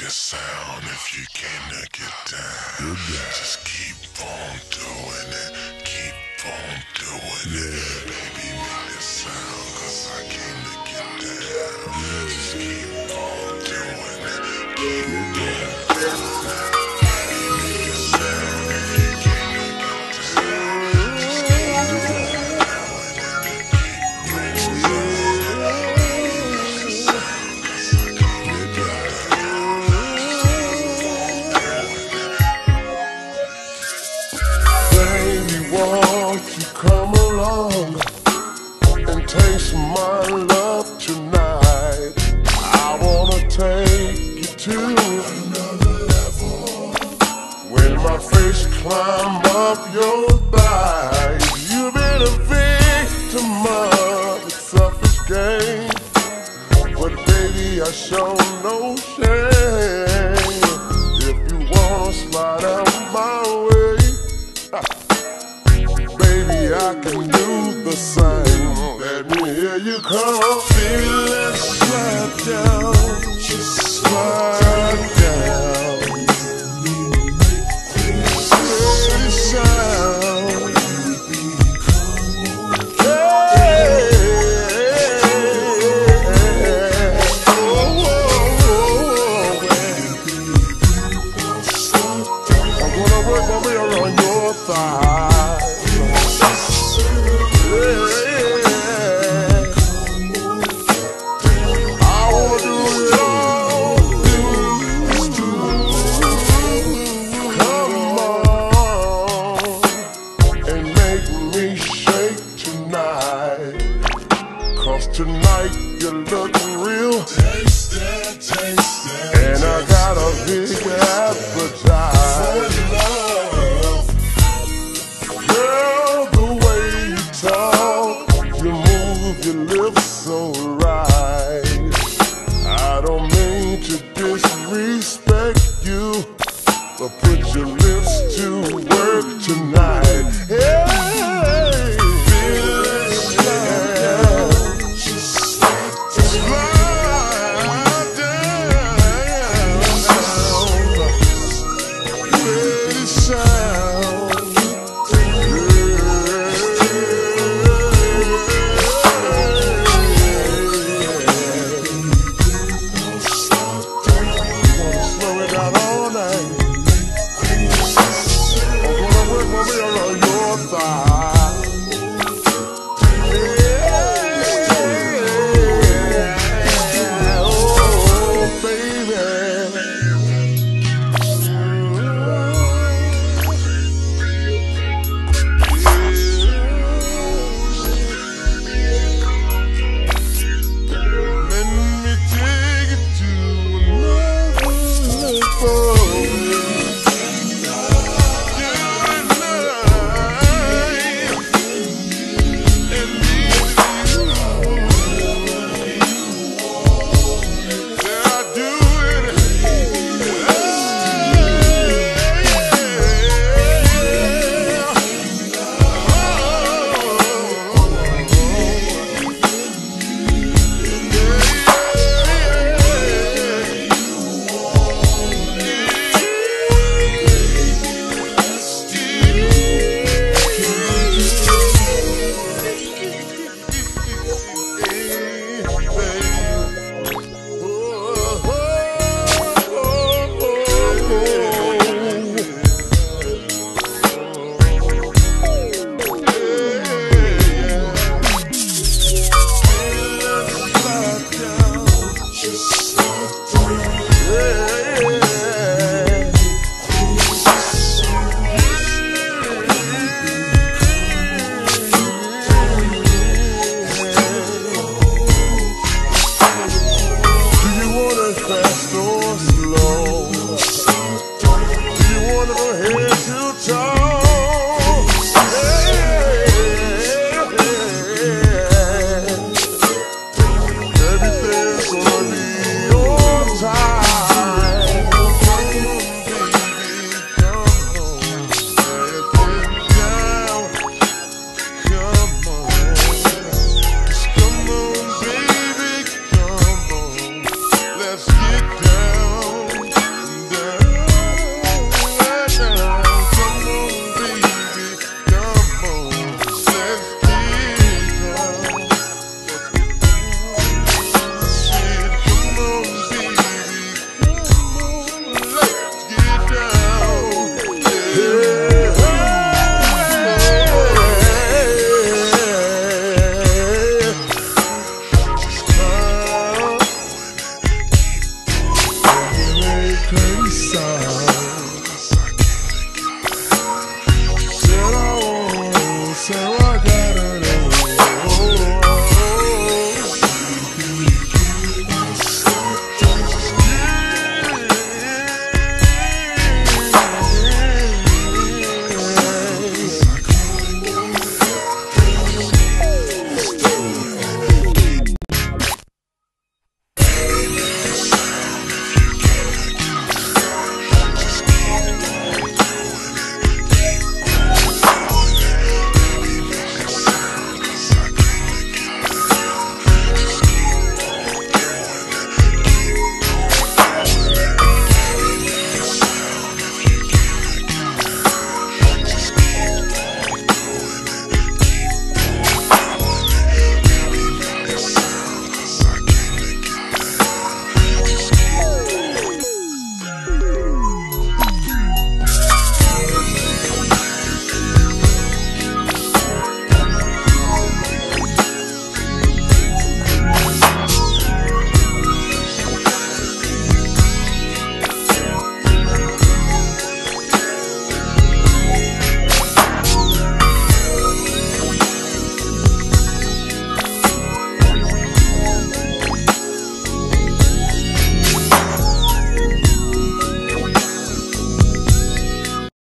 this sound if you to get down. Just keep on doing it, keep on doing it. Baby, make this sound, cause I came to get down. Just keep on doing it, keep on doing it. Show no shame. If you wanna slide out my way, ah. baby, I can do the same. Let me hear you come, baby, let's slide down, just slide gonna work my way around your thighs. Yeah. I wanna do it all. Do. Come on and make me shake tonight. Cause tonight you're looking real. Taste it, taste Peace.